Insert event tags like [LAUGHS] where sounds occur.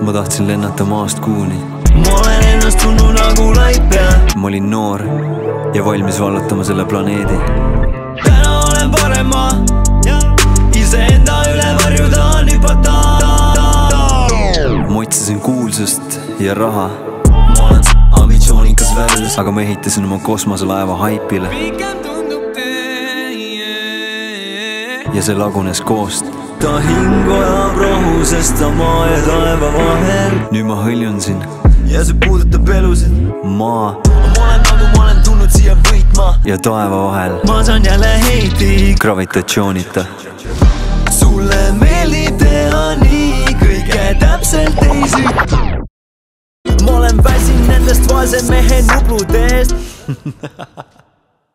ma tahtsin lennata maast kuuni. ma olen ennast tundnud nagu laipja. ma olin noor ja valmis vallutama selle planeedi. täna olen parem ma, iseenda üle varju tahan hüpata. ma otsisin kuulsust ja raha, ma olen ambitsioonikas värdjas. aga ma ehitasin oma kosmoselaeva haipile ja see lagunes koost. ta hing ajab rohu, sest ta maa ja taeva vahel nüüd ma hõljun siin ja see puudutab elusid. maa ma olen nagu ma olen tulnud siia võitma, ja taeva vahel ma saan jälle heiti. gravitatsioonita. sulle meeldib teha nii kõike täpselt teisi. ma olen väsinud nendest vaese mehe nubludest. [LAUGHS]